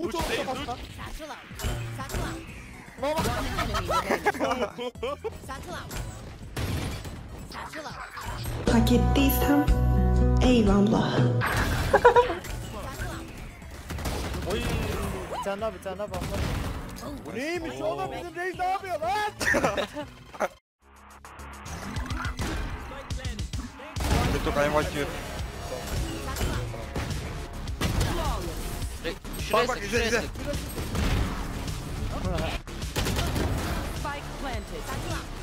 Uç Uç değil, uç. Satchel out. Satchel out. Baba. One enemy remaining. Satchel out. Satchel out. Hak ettiysem eyvallah. Oy. Bir tane daha bir tane daha bamba. Bu neymiş oğlum bizim reis ne yapıyor lan? They took Şuraya Bak bak sık, izle şuraya izle. sık. Spike planted.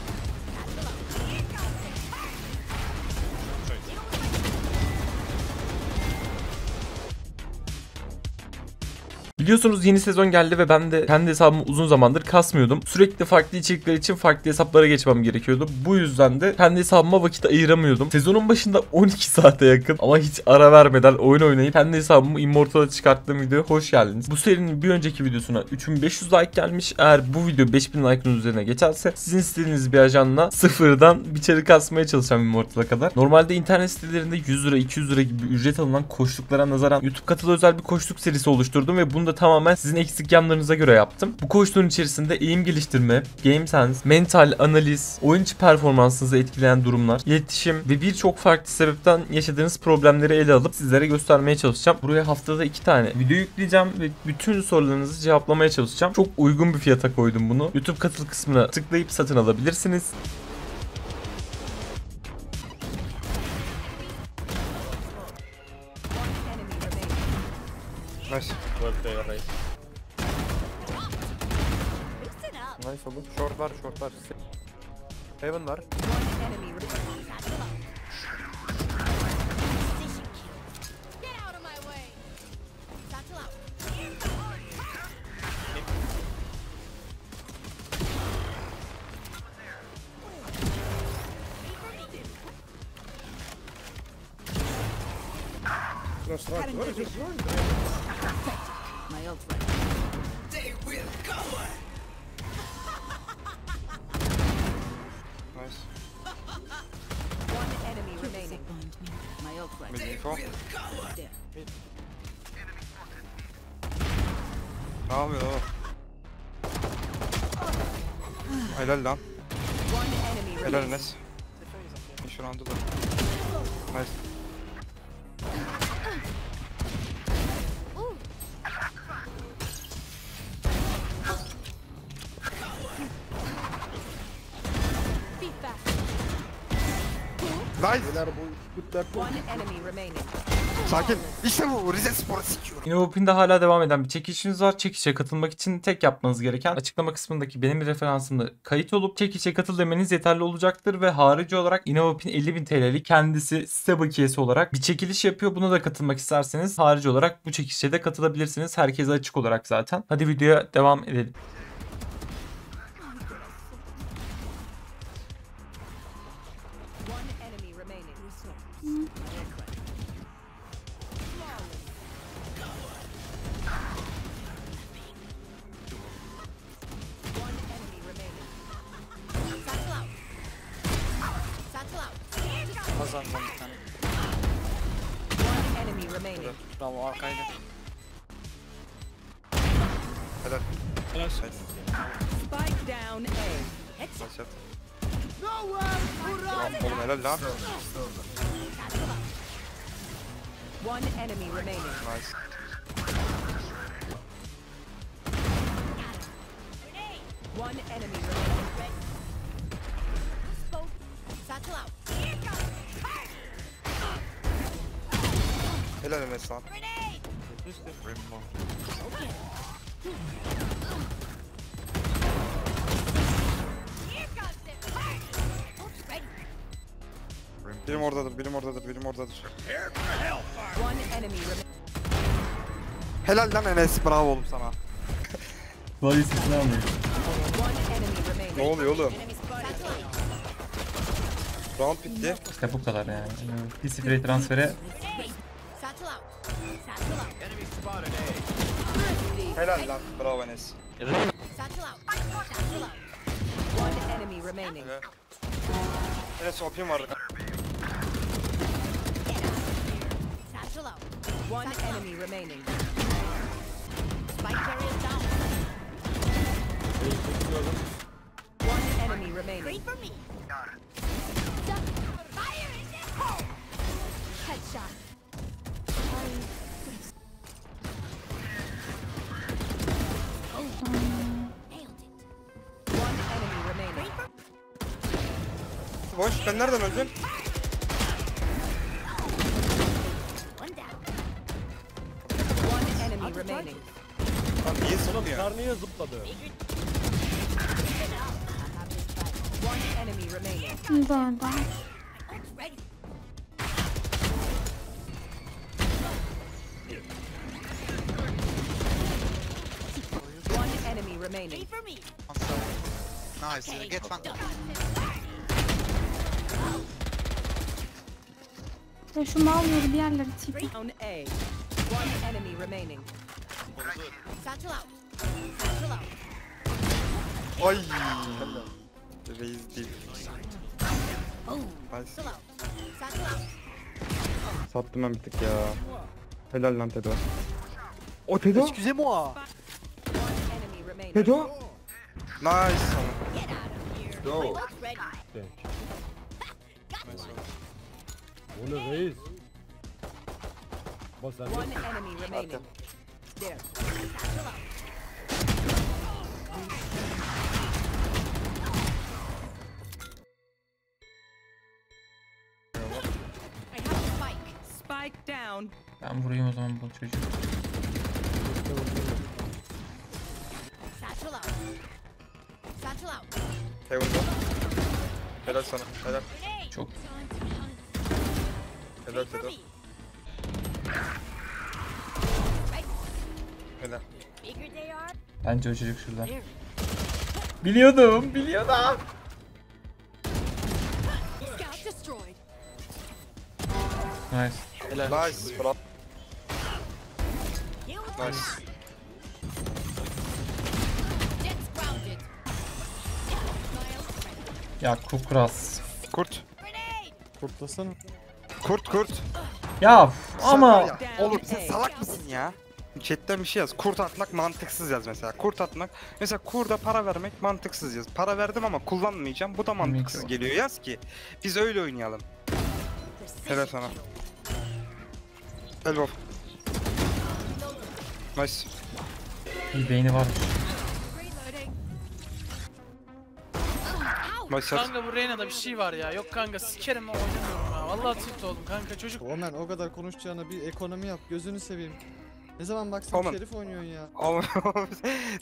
Biliyorsunuz yeni sezon geldi ve ben de kendi hesabımı uzun zamandır kasmıyordum. Sürekli farklı içerikler için farklı hesaplara geçmem gerekiyordu. Bu yüzden de kendi hesabıma vakit ayıramıyordum. Sezonun başında 12 saate yakın ama hiç ara vermeden oyun oynayıp kendi hesabımı Immortal'a çıkarttığım videoya hoş geldiniz. Bu serinin bir önceki videosuna 3500 like gelmiş. Eğer bu video 5000 like'ın üzerine geçerse sizin istediğiniz bir ajanla sıfırdan bir çarı kasmaya çalışacağım Immortal'a kadar. Normalde internet sitelerinde 100 lira 200 lira gibi ücret alınan koştuklara nazaran YouTube katılı özel bir koştuk serisi oluşturdum ve bunu da tamamen sizin eksik yanlarınıza göre yaptım. Bu koştuğun içerisinde eğim geliştirme, game sense, mental analiz, oyun içi performansınızı etkileyen durumlar, iletişim ve birçok farklı sebepten yaşadığınız problemleri ele alıp sizlere göstermeye çalışacağım. Buraya haftada iki tane video yükleyeceğim ve bütün sorularınızı cevaplamaya çalışacağım. Çok uygun bir fiyata koydum bunu. YouTube katıl kısmına tıklayıp satın alabilirsiniz. Enemy Nice. Loosen up. Nice oğlum. Short var short var. Heaven var. One enemy remaining. Satchel out. Precision kill. Get out of my way. Satchel out. My ult's ready. Nice. One enemy remaining. My ult's ready. Mid info. There. Ne yapıyor oğlum? Helal lan. One enemy Helal remaining. Enes. Şu anda da. Nice. Beyler bu. Sakin. İşte bu. Rize Spor'u sikiyorum. InnoOpen'de hala devam eden bir çekilişiniz var. Çekişe katılmak için tek yapmanız gereken açıklama kısmındaki benim referansımda kayıt olup çekişe katıl demeniz yeterli olacaktır ve harici olarak InnoOpen 50.000 TL'lik kendisi site bakiyesi olarak bir çekiliş yapıyor. Buna da katılmak isterseniz harici olarak bu çekişe de katılabilirsiniz. Herkese açık olarak zaten. Hadi videoya devam edelim. Enemy remaining. Bravo arkaydı. Helal. Helal. Spike down A. Headshot. Tamam oğlum helal lan. One enemy remaining. Nice. One enemy remaining. Satchel out. Helal Enes lan. Birim oradadır, birim oradadır, birim oradadır. Helal lan Enes, bravo oğlum sana. Vay enemy remaining. Ne oluyor oğlum? Round bitti. İşte bu kadar yani. Bir sprey transfere Enemy spotted A. Helal lan bravo Enes. One enemy remaining. Enes opim. One enemy remaining. Spike carrier down. One enemy remaining. Wait for me. Fire is at home. Headshot. Ben nereden öldüm? One down. One enemy remaining. Lan niye zıplıyor? Kar niye zıpladı? One enemy remaining. Ult's ready. One Ya şu mal yolu bir yerlere tipi. Ay. Reis değil. Out. Sattım ben bir tık ya. Helal lan Tedo. O Tedo? Excusez-moi. Tedo? Nice. Go. O ne reis? Bak sen One enemy remaining. There. Satchel out. I have a spike. Spike down. Ben vurayım o zaman bu çocuğu. Satchel out. Satchel out. Helal sana. Helal. Çok Helal. Right. Helal. Bence o çocuk şurada. Biliyordum, biliyordum. Scout destroyed. Nice. Nice. Bravo. Nice. Ya Kukras. Kurt. Kurtlasana. Kurt kurt. Ya ama var ya, Oğlum sen salak mısın ya? Chatten bir şey yaz. Kurt atmak mantıksız yaz mesela. Kurt atmak. Mesela kurda para vermek mantıksız yaz. Para verdim ama kullanmayacağım. Bu da mantıksız geliyor. Yaz ki biz öyle oynayalım. Helal sana. Elbow. Nice. iyi beyni. Ow. Nice. Kanka bu Reyna'da bir şey var ya. Yok kanka sikerim oynamıyorum ya. Vallahi tilt oldum kanka çocuk. Omen o kadar konuşacağına bir ekonomi yap gözünü seveyim. Ne zaman baksan Omen. şerif oynuyorsun ya. Ama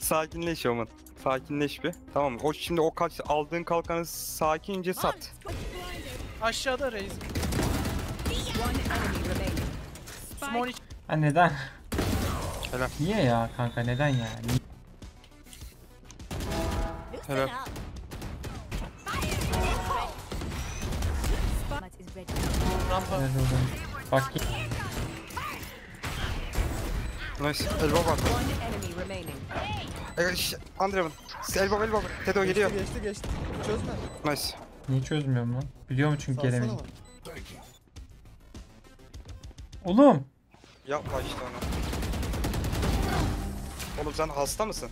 sakinleş Oman. Sakinleş bir. Tamam? O şimdi o kaç aldığın kalkanı sakince sat. Aşağıda Reis. Small Ha neden? Helal. Niye ya kanka neden ya? Helal. Rampa. Nerede oğlum? Bak Nice. Elbow var. One enemy remaining. Şş, Andrev'in. Elbow elbow. Tedo geliyor. Geçti geçti. Çözme. Nice. niye çözmüyorum lan? Biliyor mu çünkü Salsana bak. Oğlum. Yapma işte onu. Oğlum sen hasta mısın?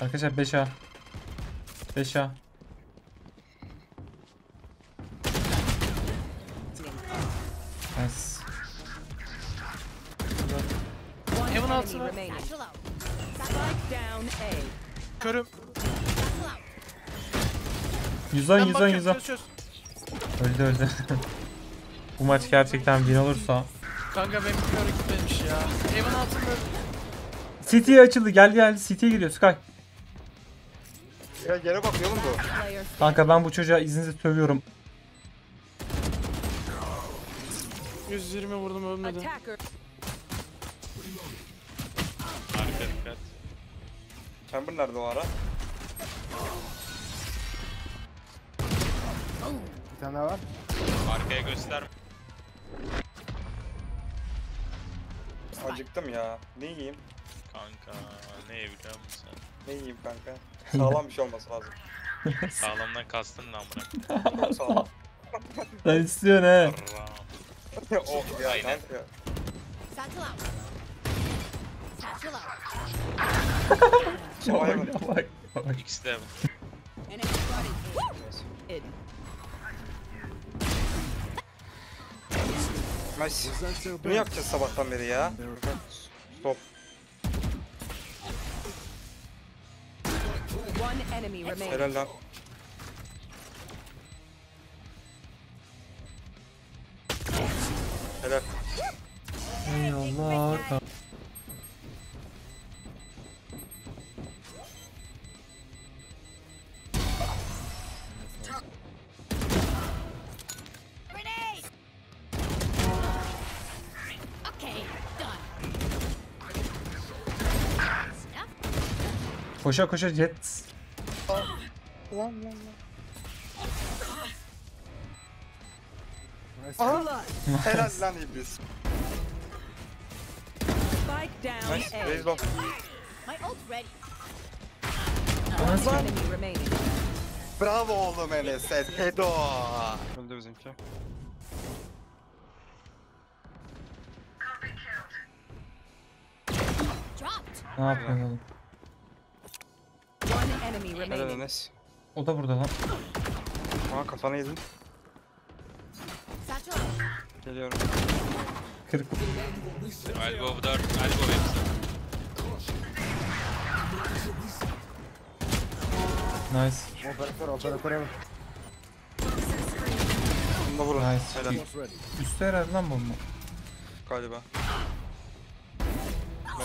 Arkadaşlar 5A. 5A. Nice. Heaven enemy altına. remaining. Satchel out. Spike down A. Körüm. Satchel out. 110 Ben 110 bakıyorum 110. çöz çöz. Öldü öldü. Bu maç gerçekten win olursa. Kanka benim kör gitmemiş ya. Evin altında City'ye açıldı. Gel gel City'ye giriyor Sky. Ya yere bakıyor oğlum bu. Player Kanka ben bu çocuğa izinsiz sövüyorum. 120 vurdum ölmedi. attacker. Chamber nerede o ara? Bir tane daha var. Acıktım ya. Ne yiyeyim? Kanka ne biliyor musun? Ne yiyeyim kanka? Sağlam bir şey olması lazım. Sağlamdan kastın ne amına Çok sağlam. Sen istiyorsun he. Oh ya Aynen. kanka. Satchel out. Bak. bak bak. İkisi de. Id. Nice. Bunu yapacağız sabahtan beri ya. Stop. One enemy remaining. Helal lan. Helal. Eyvallah. Grenade! Okay, done. Stuff. Koşa koşa Aha. Helal lan iblis. Spike down Nice. A. Raise low. My ult's ready. One enemy remaining. Bravo oğlum Enes. Hedo. Öldü bizimki. Ne yapıyorsun oğlum? Helal. Enes. O da burada lan. Aa kafana yedin. Geliyorum. 40. Elbow 4. Elbow hepsi. Nice. Operatör operatöre bak. Bunu da vurun. Nice. Helal. Üstte herhalde lan bomba. Galiba.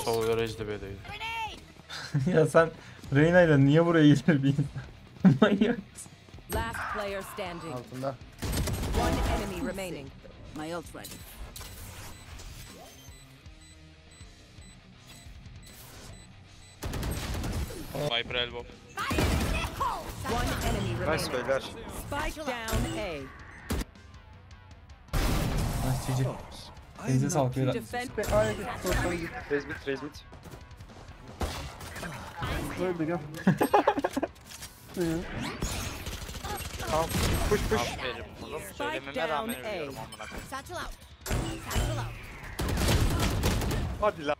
Sol garajda B'deydi. Grenade! ya sen Reyna ile niye buraya gelir bir insan? Manyak. Altında. One enemy remaining. My ult's ready. Viper elbow. One enemy Nice remaining. beyler. Spike down A. Nice cici. Elinize sağlık beyler. Defend. Raise mid, raise mid. Öldü gel. Tamam. Push push. Aferin Spike Söylememe rağmen A. ölüyorum amına koyayım. Hadi lan.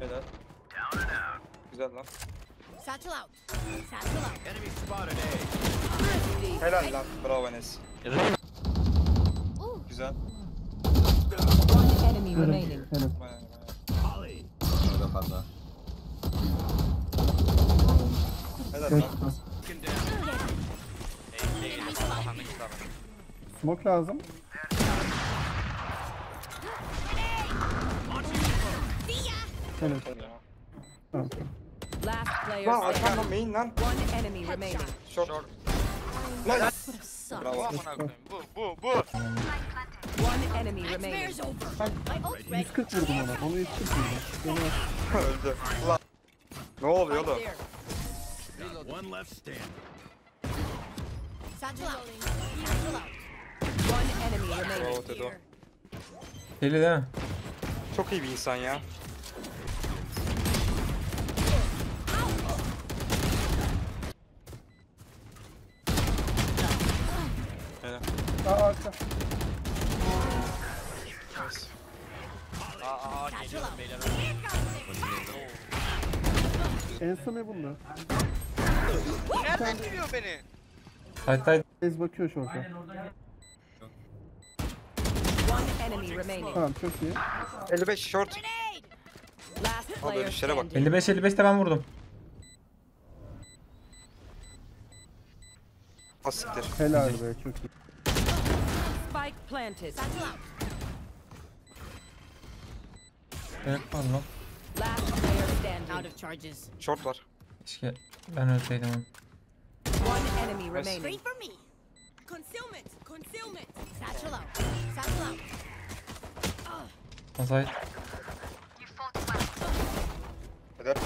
Helal. Güzel lan. Satchel out. Satchel out. Helal lan. Bravo Enes. Güzel. Enemy remaining. Bayağı, bayağı. Helal lan. Smoke lazım. Last player Lan standing. arkamdan main lan. One enemy remaining. Short. Nice. Suck. Bravo. Amına koyayım. Bu bu bu. One enemy remaining. Ready. 140 vurdum ona. Onu 140 vurdum. Öldü. Lan. Ne oluyor oğlum? One enemy remaining. Bravo Tedo. Deli değil mi? Çok iyi bir insan ya. Helal. Aa arka. En son ne bunda? Nereden giriyor beni? Tight tight. Ez bakıyor şorta. One enemy remaining. Tamam çok iyi. 55 short. Last Abi player dönüşlere bak. standing. 55 55 de ben vurdum. Asiktir. Helal be çok iyi. Spike planted. Evet var lan. Last player standing. Out of charges. Short var. Keşke ben ölseydim onu. One enemy Wait remaining. for me. Concealment. Concealment. Satchel out. Satchel out. Masay. Helal.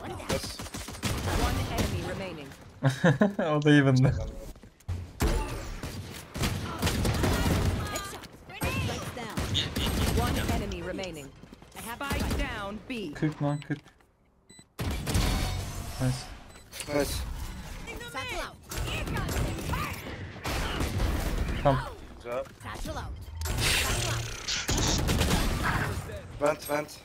One down. Nice. One enemy remaining. o da even'dı. Headshot. Grenade. Lights down. One enemy remaining. Spike down B. 40 lan 40. Nice. Nice. tam. Güzel. Vent vent.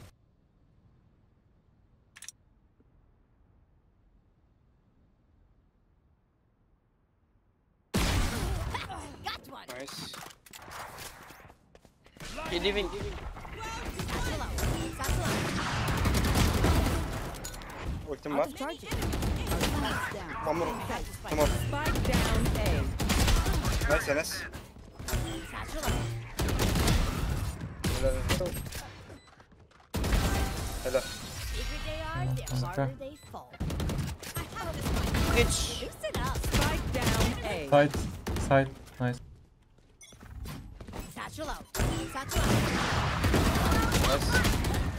Nice. You're leaving. Ultim var. Come on. Spike down A. Nice Enes. Helal. Helal. One. Hiç. Side. Side. Nice. Nice.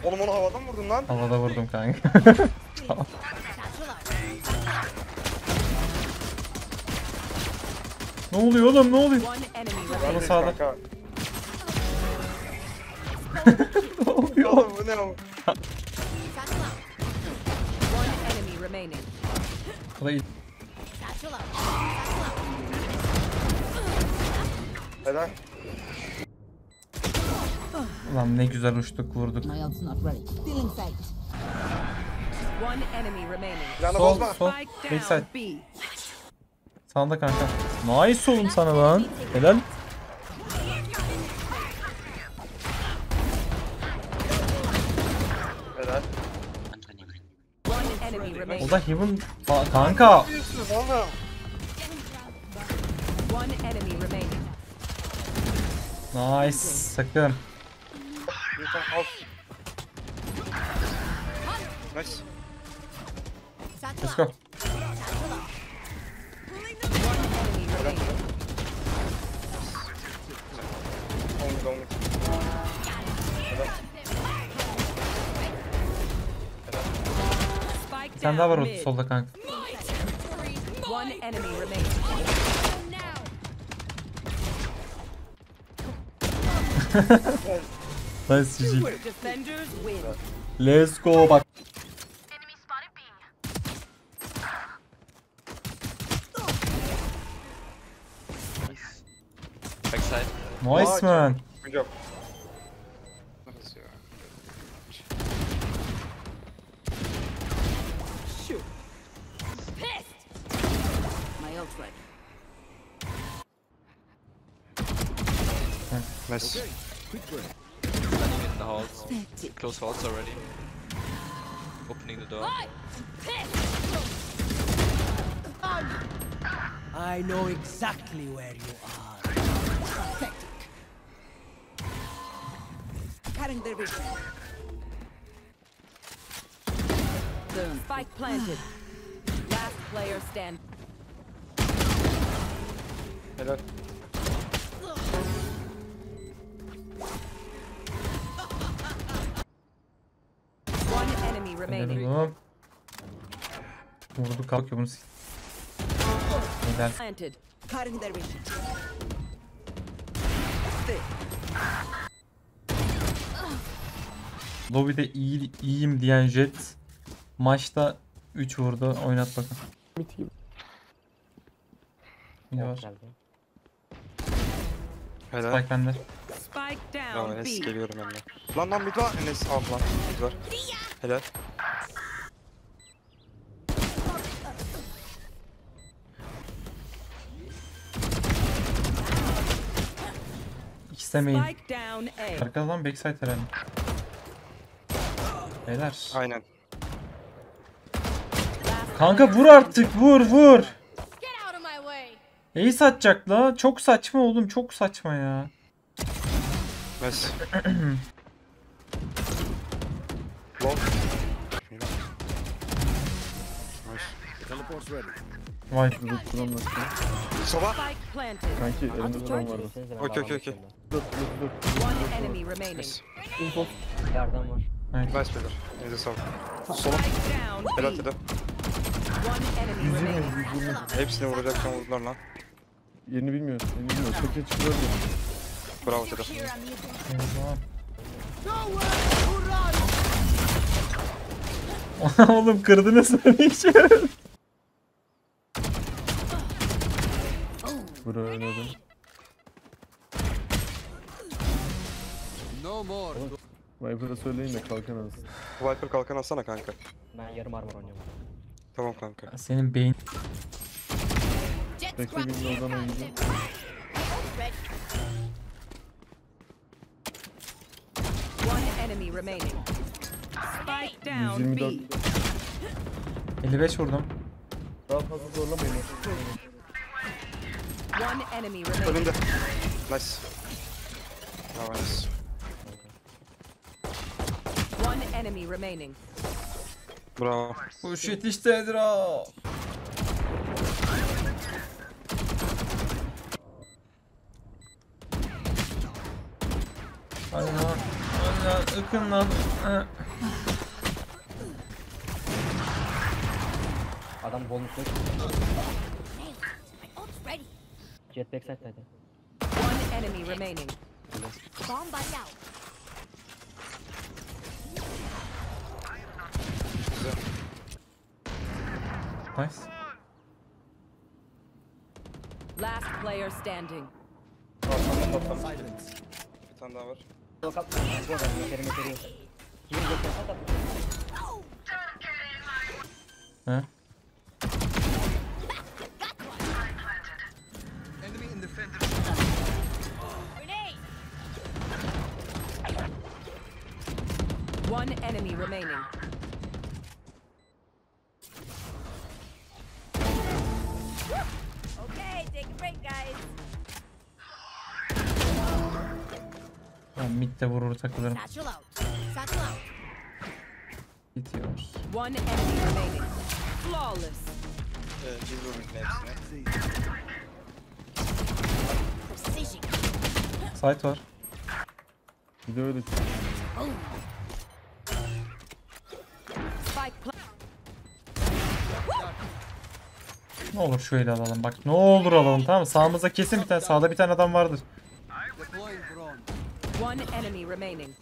Oğlum onu havadan vurdun lan. Havada vurdum kanka. Satchel ne oluyor oğlum ne oluyor? Remaining. sağda. Ne oluyor? Oğlum bu ne. Satchel out. Helal. Lan ne güzel uçtuk vurduk. One enemy remaining. Planı Sol sol. Backside. B. Sağda kanka. Nice oğlum sana lan. Helal. Helal. O da Heaven. Aa, kanka. Nice. Sakın. Nice. Let's go. out. Satchel out. One enemy remaining. Omuz omuz. Spike Bir tane daha var orada mid. solda kanka. One enemy remaining. Nice GG. Defenders win. Let's go bak. Nice man. Good job. Nice ya. My ult ready. Nice. Standing in the halls. Close halls already. Opening the door. I know exactly where you are. Cutting their vision. Spike planted. Last player stand. Helal. One enemy remaining. Vurdu kalkıyor bunu. Helal. Planted. Cutting their vision. Lobby'de iyi, iyiyim diyen Jet maçta 3 vurdu. Oynat bakın. Bir var. Helal. Spike bende. Spike down Enes B. geliyorum ben de. Lan lan mid var. Enes al lan. Mid var. Helal. Main. Spike down A. Arkadan backside herhalde. Beyler. Aynen. Kanka vur artık vur vur. İyi satacak la. Çok saçma oğlum çok saçma ya. Nice. Vay. Soba. Spike planted. Kanki elimde drone vardı. Okey okey okey. Enemy remaining. Nice. Yerden var. Nice beyler. Neyse sağ ol. Sola. Helal remaining. Hepsini vuracaksan vurdular lan. Yerini bilmiyoruz. Yerini bilmiyoruz. Çok çıkıyor. Bravo dedi. oğlum kırdınız beni hiç. Bura oynadım. Viper'a söyleyin de kalkan alsın. Viper kalkan alsana kanka. Ben yarım armor oynuyorum. Tamam kanka. Senin beyin Bekle me. oradan oynayacağım. One enemy remaining. Spike down 124. B. 55 vurdum. Daha fazla zorlamayın. One enemy remaining. Önünde. Nice. Bravo nice. Enemy remaining. Bravo. Bu shit iştedir ha. Hadi lan. Hadi lan. Ikın lan. Adam bonus yok. My ult's ready. Jet backside hadi. One enemy remaining. Bomb out. Nice. Last player standing. Bir tane daha var. He? Grenade. One enemy remaining. Midde vurur takılırım. Bitiyor. One enemy remaining. Flawless. Evet, biz vurmuş. Site var. Bir de öyle Ne olur eli alalım bak. Ne olur alalım tamam mı? Sağımızda kesin bir tane sağda bir tane adam vardır. One enemy remaining.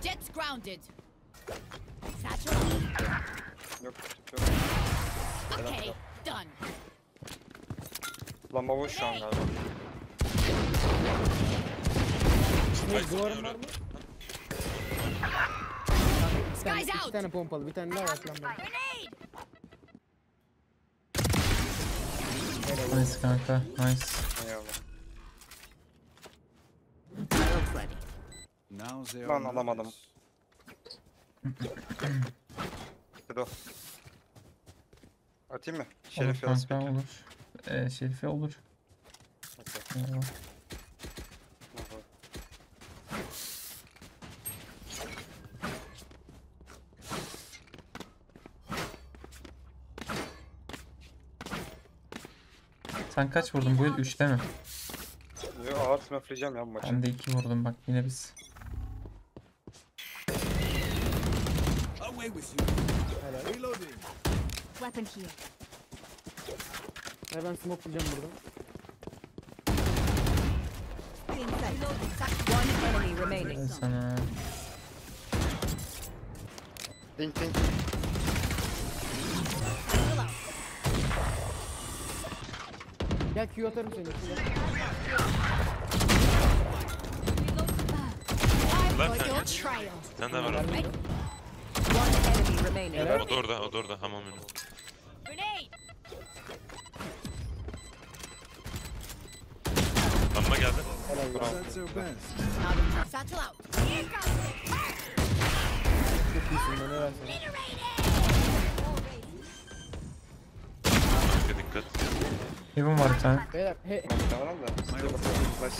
Jet's grounded. Satchel out. Yok, yok. Okay, done. Lamba boş şu an galiba. Duvarın var mı? Guys out. tane pompalı bir tane daha var plan Nice kanka. Nice. Lan alamadım. O. Atayım mı? Olur Şerif yaz. kanka olur. Ee, Şerife olur. Eyvallah. Sen kaç vurdun bu yıl? 3'te mi? Yo, ağır smurfleyeceğim ya bu maçı. Ben de 2 vurdum bak yine biz. Weapon here. Ha ben smoke bulacağım buradan. One enemy remaining. Ben sana. Ding ding. Gel Q atarım seni. Your trial. Sen de var orada. O da orada, o da orada. Hamam önü. Lamba geldi. Satchel out. Çok iyisin lan ne versin. Heaven var bir tane. Beyler he bakalım. Nice.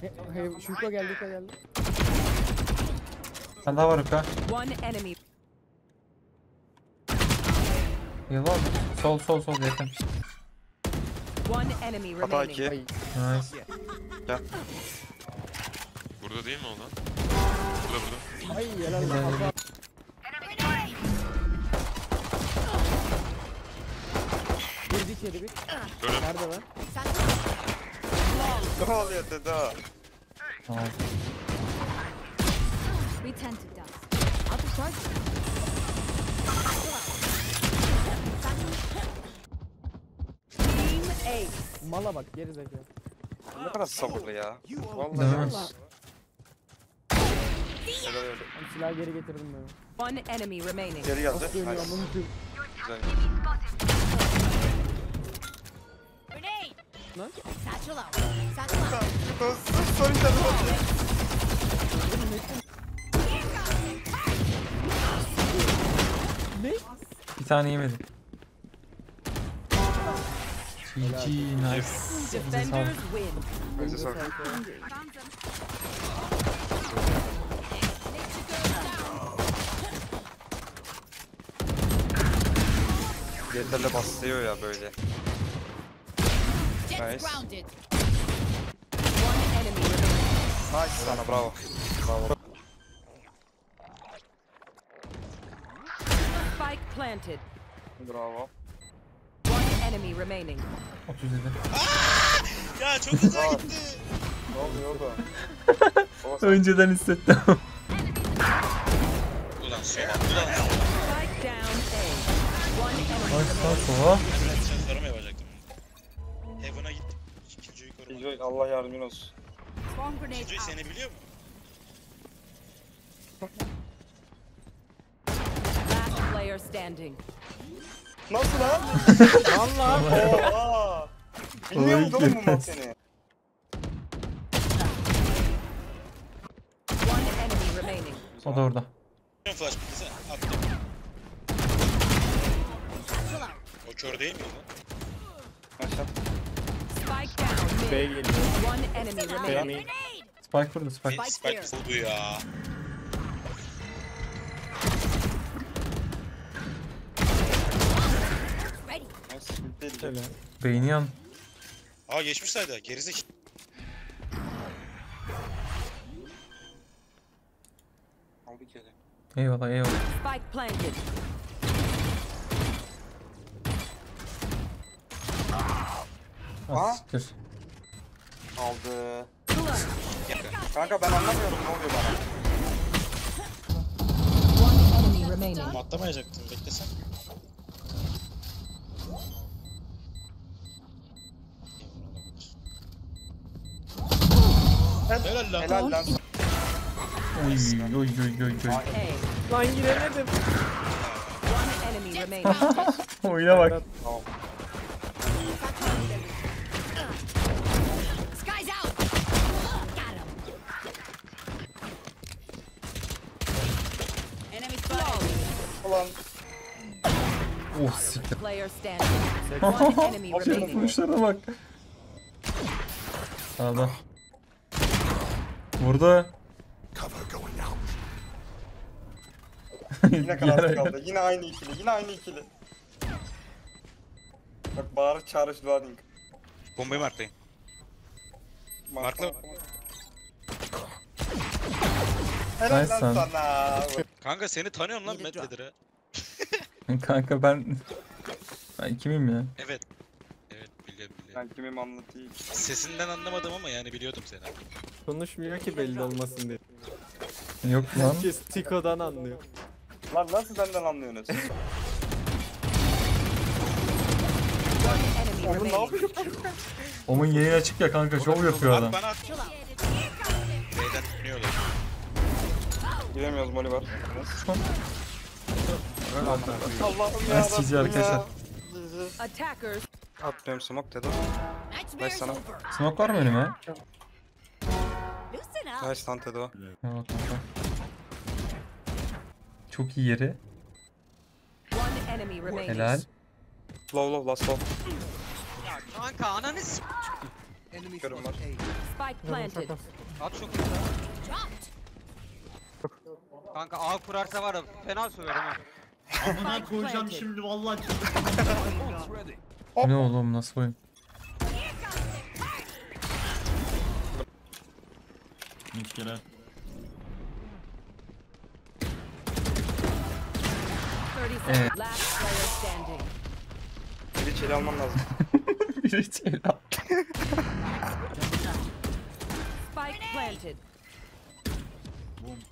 he, he Şuko geldi Şuko geldi. Tane daha var enemy. Heal var mı? Sol sol sol yakın. Hata remaining. 2. Ay Nice. Burada değil mi o lan? Burada burada. ay helal Girdi içeri bir. Böyle Nerede lan? Ne oluyor Teda? Tamam. We tend to dust. Be charged. Team Ace. Mala bak geri zekalı. Ne kadar sabırlı ya. Vallahi. Helal. Ben silahı geri getirdim ben. One enemy remaining. Geri geldi. Nasıl Nice. Güzel. Lan. Satchel out. Satchel out. Sorry canım. Bir tane yemedim. GG nice. Bize Defenders sağlık. win. Neyse sor. Yeterli bastırıyor ya böyle. Nice. grounded. One enemy remaining. Nice sana bravo. Bravo. Spike planted. Bravo. One enemy remaining. 37. Ya çok güzel gitti. Ne oluyor sen Önceden hissettim. Ulan sola. Ulan Spike down A. One enemy Nice lan sola. Killjoy, Allah yardımcın olsun. Bomb grenade Killjoy out. seni biliyor mu? Last player standing. Nasıl lan? Valla. Oha! Bilmiyor musun oğlum bu map seni? One enemy remaining. O da orada. Flash bittiyse attım. Satchel out. O kör değil miydi lan? Spike down B mid. geliyor. One enemy remaining. Grenade. Spike burada Spike. Spike, buldu ya. Şöyle. Beyni yan. Aa geçmiş sayda. Gerizek. Eyvallah eyvallah. Spike planted. Aa. Ah, siktir. Aldı. Kanka ben anlamıyorum ne oluyor bana. One enemy remaining. Atlamayacaktım. Beklesen. Helal lan. Helal lan. Oy oy oy oy oy. Lan giremedim. Oyuna bak. Tamam. Ulan. Oh siktir. Remaining. Vuruşlara bak. Sağda. Burada. Yine karanlık kaldı. Yine aynı ikili. Yine aynı ikili. Bak bağırış çağırış loading. Bombayı marklayın. Markla. Helal Nice lan sana. Kanka seni tanıyorum lan Matt Leather'ı. Kanka ben... Ben kimim ya? Evet. Evet biliyorum biliyorum. Ben kimim anlatayım. Sesinden anlamadım ama yani biliyordum seni. Konuşmuyor ki belli olmasın diye. Yok lan. Herkes Tiko'dan anlıyor. Lan nasıl benden anlıyorsunuz? Enemy Oğlum ne remaining. yapıyor? Onun yayın açık ya kanka şov yapıyor At adam. bana at. Chill out. Giremiyoruz moli var. Allah'ım Ben sizi arkadaşlar. Attackers. Atmıyorum smoke dedim. Nightmare's sana. Smoke var mı önüme? Nice lan Tedo. Ya bak. Çok iyi yeri. Helal. Low low last low. Kanka ananı s***. Spike planted. At çok Dropped. Kanka A kurarsa var ya fena söverim ha. Spike planted. Şimdi vallahi Ne oğlum nasıl oyun? Üç kere. 30 seconds. Last player standing. Bir içeri almam lazım. Bir şey lan. Spike planted. Nightmare's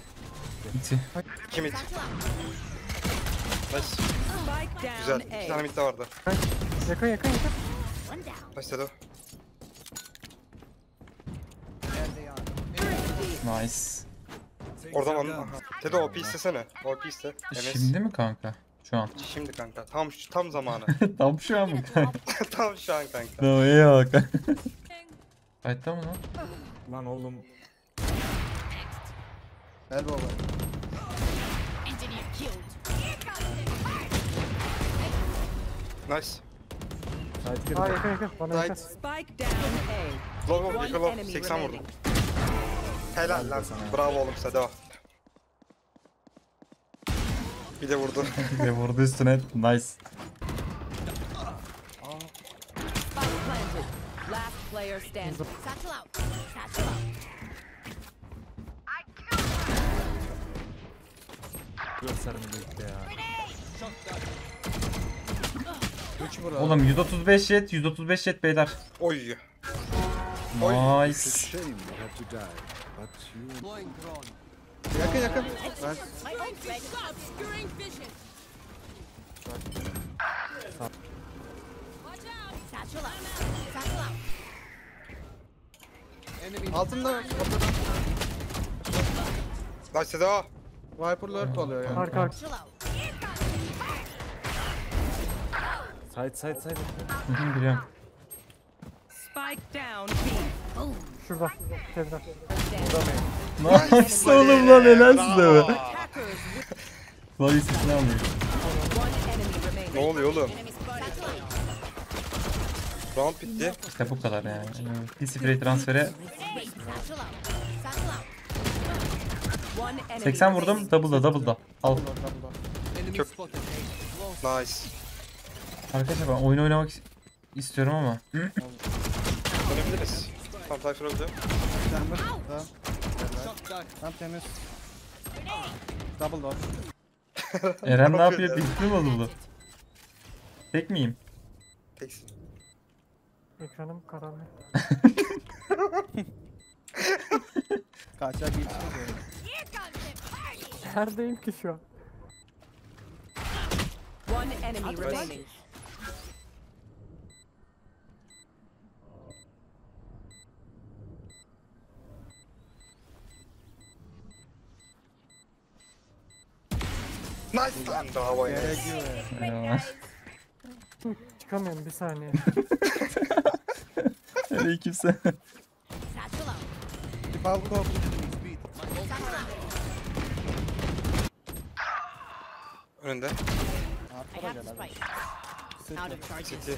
Bitti. Satchel out. Nice. Güzel. İki tane mid de vardı. Yakın yakın yakın. Nice Tedo. Nice. Oradan anla. Tedo OP istesene. OP iste. Enes. Şimdi mi kanka? Şu an. Şimdi kanka. Tam şu- tam zamanı. Tam şu an mı kanka? tam şu an kanka. Tamam iyi bak. Kayıtta mı lan? Lan oğlum. Elbow var. Nice. Sait girdi. Aa yakın yakın. Bana yakın. Side. Spike down A. Low low yakın low. enemy 80 vurdum. Helal lan. Bravo oğlum Sedo. Bir de vurdu. Ve vurdu üstüne. Nice. Spike planted. Last player standing. Satchel out. Satchel out. Gösterme birlikte ya. Üç vur abi. Oğlum 135 jet, 135 jet beyler. Oy. Nice. Yakın yakın. Ben altında kapıda. Nice Sedo. Viper lurk oluyor yani. Arka arka. Sait. Hı hı, Biliyorum. Spike down B. Şurada. Tezgah. Nice oğlum lan helal size be. Vay enemy remaining. Ne oluyor oğlum? Round bitti. İşte bu kadar yani. Bir spray transferi 80 vurdum. Double'da double'da. Al. Çok. Nice. Arkadaşlar ben oyun oynamak istiyorum ama. Dönebiliriz. Tam Cypher öldü. Tamam. Tamam temiz. Double door. Eren ne yapıyor? Bitti mi oldu bu? Tek miyim? Teksin. Ekranım karanlık. Kaçak the party. Neredeyim ki şu an? One enemy remaining. Nice lan bravo Gerek Enes. yok ya. Eyvallah. Çıkamıyorum bir saniye. Aleykümselam. Satchel out. Bir balkon. Satchel out. Arkada gel abi. City.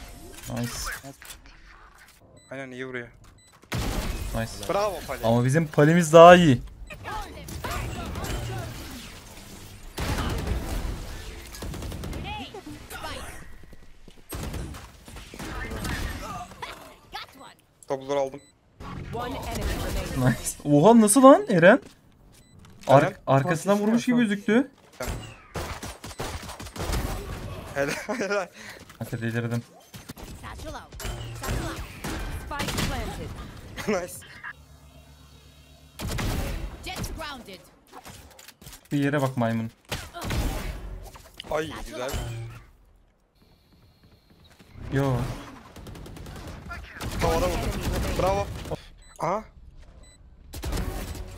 Nice. Aynen iyi vuruyor. Nice. Bravo Pali. Ama bizim palimiz daha iyi. Double'ları aldım. Nice. Oha nasıl lan Eren? Ar Eren? arkasından vurmuş gibi gözüktü. Helal helal. Hadi delirdim. Nice. Bir yere bak maymun. Ay güzel. Yo. Havada vurdum. Bravo. Aha.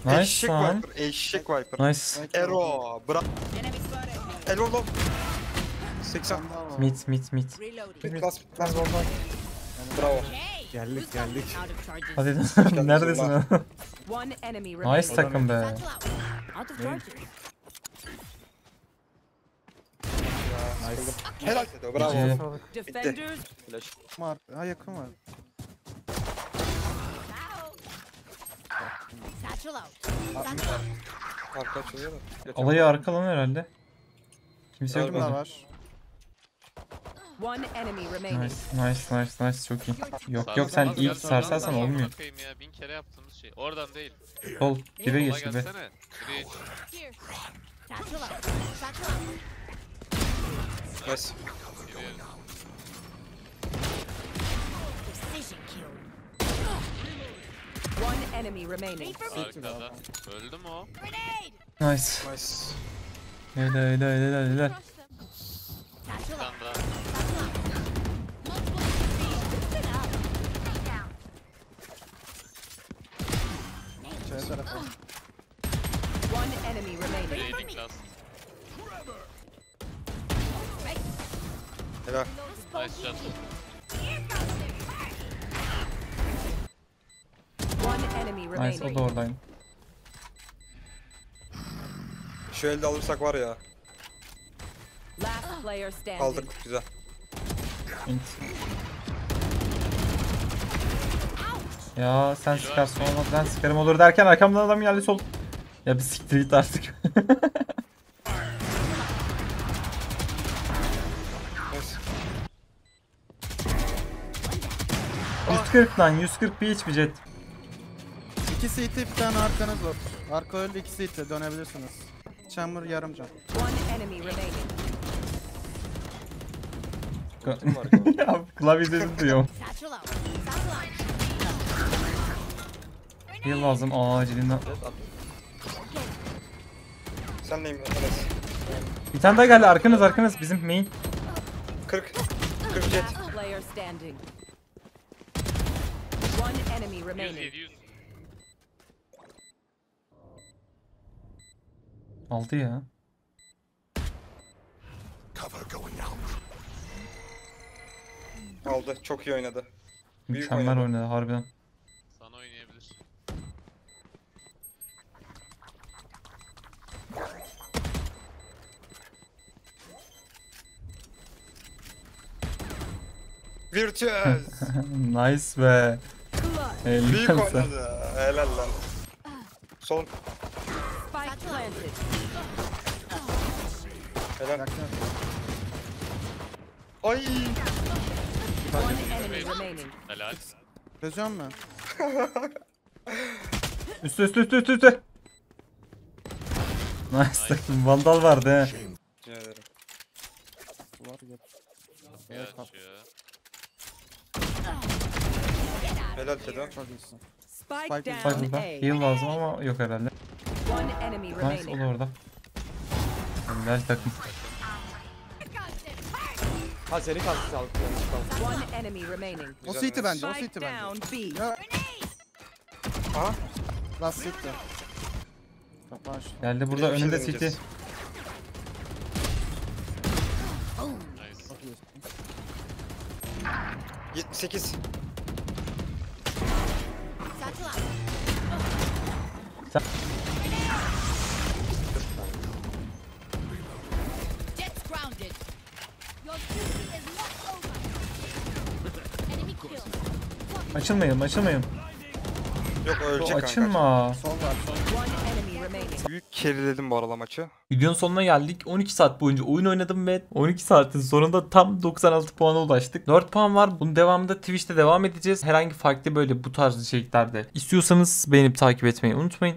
Nice Eşek lan. Viper. Eşek Viper. Nice. Ero. Bravo. Elo low. 80. Mid mid mid. Reloading. Klas klas. Bravo. Geldik, geldik. Hadi neredesin enemy nice takım be. Charges. Helal. Bravo. Defenders Flash. Var. Ha yakın var. Arka açılıyor da. Alayı arkalan herhalde. Kimse yok mu? var. Nice, nice, nice. Çok iyi. Yok yok sen ilk sarsarsan olmuyor. Bakayım ya, bin kere yaptığımız şey. Oradan değil. Sol, dibe geç dibe. Nice. One enemy remaining. Arkada. Öldü o? Nice. Nice. Helal helal helal helal. Enemy remaining. Last. Helal. Nice shot. One enemy Nice o remaining. da oradaydı. Şu elde alırsak var ya. Last player standing. Aldık güzel. Int. Ya sen sıkarsın olmaz ben sıkarım olur derken arkamdan adam geldi sol. Ya bir siktir git artık. Neyse. 140 lan 140 bir hiç bir jet. İki CT bir tane arkanız var. Arka öldü iki CT dönebilirsiniz. Chamber yarım can. Ya klavye sesi duyuyorum. Heal lazım acilinden. Sen neyim Enes? Bir tane daha geldi arkanız arkanız bizim main. 40. 40 jet. Player standing. One enemy 100 remaining. 700. 6 ya. Aldı. Çok iyi oynadı. Büyük Mükemmel oynadı. oynadı harbiden. Virtuez. nice be. Büyük oynadı. Helal lan. Planted. Helal. Ay. One enemy remaining. Helal. Çözüyor mu? Üstü üstü üstü üstü üstü. Nice vandal vardı he. Rica ederim. Var gel. Kapıyı Helal Sedo. Çok iyisin. Spike Spike burada. Heal lazım ama yok herhalde. Nice o da orada. Helal takım. Ha seni kastı sağlık. One enemy remaining. O Güzel, CT bence, o CT bence. B. Ya. Aha. Last CT. Kapağı şu. Geldi burada Bir de önünde CT. deneyeceğiz. Nice. Çok iyisin. 78. killed. Açılmayın açılmayın. Yok ölecek kanka. açılma. Büyük keriledim bu arada maçı. Videonun sonuna geldik. 12 saat boyunca oyun oynadım ve 12 saatin sonunda tam 96 puana ulaştık. 4 puan var. Bunun devamında Twitch'te devam edeceğiz. Herhangi farklı böyle bu tarz içeriklerde istiyorsanız beğenip takip etmeyi unutmayın.